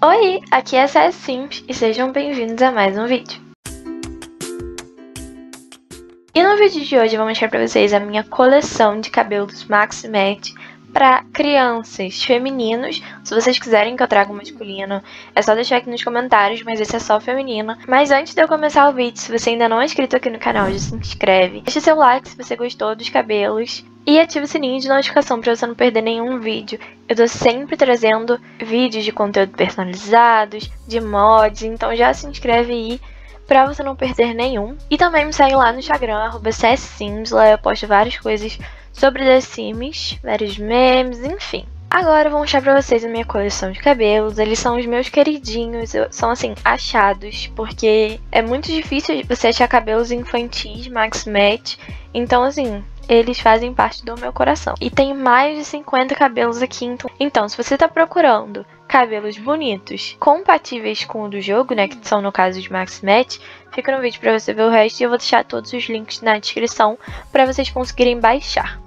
Oi, aqui é a Simp e sejam bem-vindos a mais um vídeo. E no vídeo de hoje eu vou mostrar pra vocês a minha coleção de cabelos Max Matte para crianças, femininos. Se vocês quiserem que eu traga um masculino, é só deixar aqui nos comentários, mas esse é só feminino. Mas antes de eu começar o vídeo, se você ainda não é inscrito aqui no canal, já se inscreve. Deixa seu like se você gostou dos cabelos. E ative o sininho de notificação para você não perder nenhum vídeo. Eu tô sempre trazendo vídeos de conteúdo personalizados, de mods, então já se inscreve aí pra você não perder nenhum. E também me segue lá no Instagram, arroba lá eu posto várias coisas sobre The Sims, vários memes, enfim. Agora eu vou mostrar pra vocês a minha coleção de cabelos. Eles são os meus queridinhos, são assim, achados, porque é muito difícil você achar cabelos infantis, Max Matte. Então, assim, eles fazem parte do meu coração. E tem mais de 50 cabelos aqui, então, então se você tá procurando cabelos bonitos, compatíveis com o do jogo, né, que são no caso de Max Matte, fica no vídeo pra você ver o resto e eu vou deixar todos os links na descrição para vocês conseguirem baixar.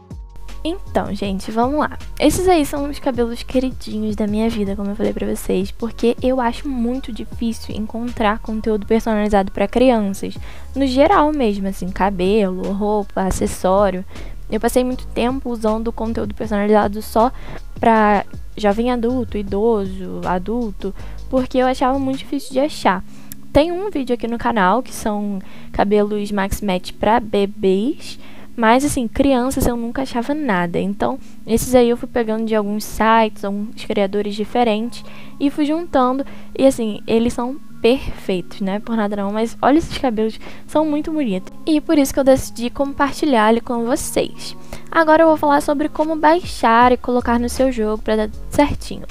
Então, gente, vamos lá. Esses aí são os cabelos queridinhos da minha vida, como eu falei pra vocês, porque eu acho muito difícil encontrar conteúdo personalizado para crianças. No geral mesmo, assim, cabelo, roupa, acessório. Eu passei muito tempo usando conteúdo personalizado só pra jovem adulto, idoso, adulto, porque eu achava muito difícil de achar. Tem um vídeo aqui no canal que são cabelos Max Match para bebês mas, assim, crianças eu nunca achava nada. Então, esses aí eu fui pegando de alguns sites, alguns criadores diferentes e fui juntando. E, assim, eles são perfeitos, né? Por nada não, mas olha esses cabelos, são muito bonitos. E por isso que eu decidi compartilhar ele com vocês. Agora eu vou falar sobre como baixar e colocar no seu jogo para dar certinho.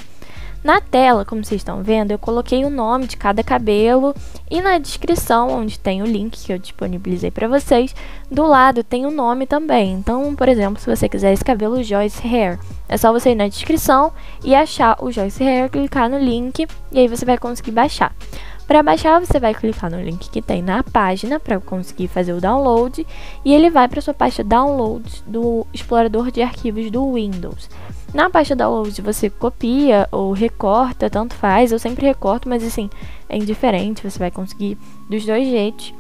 Na tela, como vocês estão vendo, eu coloquei o nome de cada cabelo e na descrição, onde tem o link que eu disponibilizei para vocês, do lado tem o nome também. Então, por exemplo, se você quiser esse cabelo Joyce Hair, é só você ir na descrição e achar o Joyce Hair, clicar no link e aí você vai conseguir baixar. Para baixar, você vai clicar no link que tem na página para conseguir fazer o download e ele vai para sua pasta download do explorador de arquivos do Windows. Na pasta download você copia ou recorta, tanto faz. Eu sempre recorto, mas assim, é indiferente, você vai conseguir dos dois jeitos.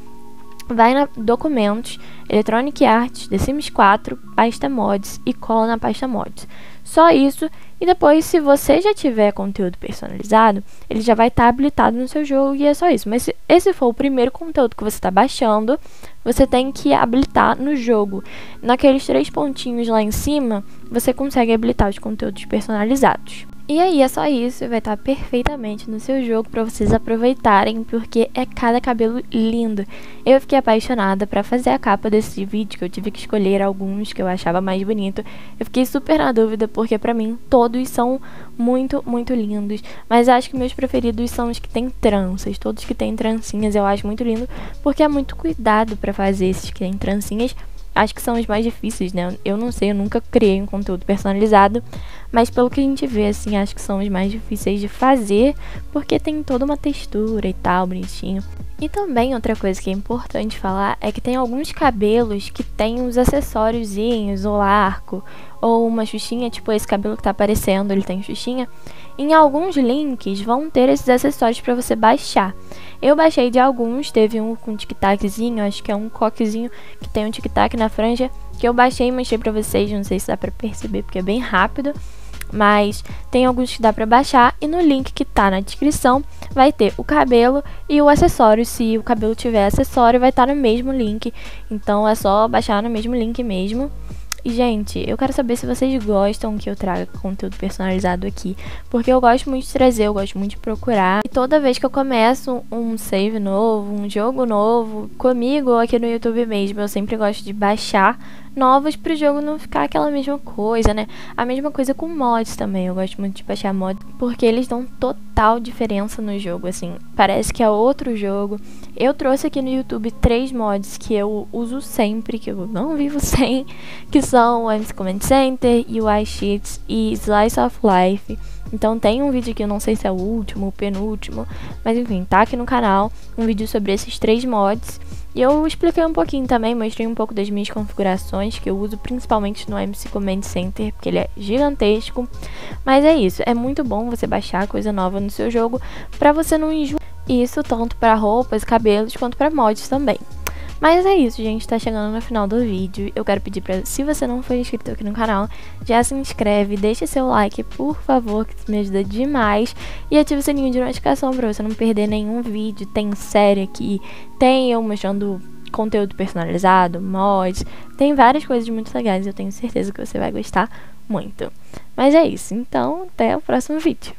Vai na documentos, Electronic Arts, The Sims 4, pasta mods e cola na pasta mods. Só isso e depois, se você já tiver conteúdo personalizado, ele já vai estar tá habilitado no seu jogo e é só isso. Mas se esse for o primeiro conteúdo que você está baixando, você tem que habilitar no jogo. Naqueles três pontinhos lá em cima, você consegue habilitar os conteúdos personalizados. E aí é só isso, vai estar perfeitamente no seu jogo para vocês aproveitarem, porque é cada cabelo lindo. Eu fiquei apaixonada para fazer a capa desse vídeo, que eu tive que escolher alguns que eu achava mais bonito. Eu fiquei super na dúvida, porque para mim todos são muito, muito lindos. Mas acho que meus preferidos são os que têm tranças. Todos que têm trancinhas eu acho muito lindo, porque é muito cuidado para fazer esses que têm trancinhas acho que são os mais difíceis, né? Eu não sei, eu nunca criei um conteúdo personalizado, mas pelo que a gente vê, assim, acho que são os mais difíceis de fazer, porque tem toda uma textura e tal, bonitinho. E também outra coisa que é importante falar é que tem alguns cabelos que tem uns acessóriozinhos, ou arco, ou uma xuxinha, tipo esse cabelo que tá aparecendo, ele tem xuxinha. Em alguns links vão ter esses acessórios para você baixar. Eu baixei de alguns, teve um com tic-taczinho, acho que é um coquezinho que tem um tic-tac na franja, que eu baixei e mostrei pra vocês, não sei se dá pra perceber porque é bem rápido. Mas tem alguns que dá pra baixar e no link que tá na descrição vai ter o cabelo e o acessório. Se o cabelo tiver acessório, vai estar tá no mesmo link. Então é só baixar no mesmo link mesmo. Gente, eu quero saber se vocês gostam que eu traga conteúdo personalizado aqui. Porque eu gosto muito de trazer, eu gosto muito de procurar. E toda vez que eu começo um save novo, um jogo novo, comigo ou aqui no YouTube mesmo, eu sempre gosto de baixar novos para o jogo não ficar aquela mesma coisa, né? A mesma coisa com mods também. Eu gosto muito de baixar mods porque eles dão total diferença no jogo, assim. Parece que é outro jogo. Eu trouxe aqui no YouTube três mods que eu uso sempre, que eu não vivo sem, que são o MC Command Center, UI Sheets e Slice of Life. Então tem um vídeo aqui, eu não sei se é o último, o penúltimo, mas enfim, tá aqui no canal um vídeo sobre esses três mods. E eu expliquei um pouquinho também, mostrei um pouco das minhas configurações que eu uso principalmente no MC Command Center, porque ele é gigantesco. Mas é isso, é muito bom você baixar coisa nova no seu jogo para você não enjoar. Isso tanto para roupas, cabelos quanto para mods também. Mas é isso, gente, tá chegando no final do vídeo. Eu quero pedir pra, se você não for inscrito aqui no canal, já se inscreve, deixe seu like, por favor, que isso me ajuda demais. E ative o sininho de notificação pra você não perder nenhum vídeo. Tem série aqui, tem eu mostrando conteúdo personalizado, mods, tem várias coisas muito legais. Eu tenho certeza que você vai gostar muito. Mas é isso, então até o próximo vídeo.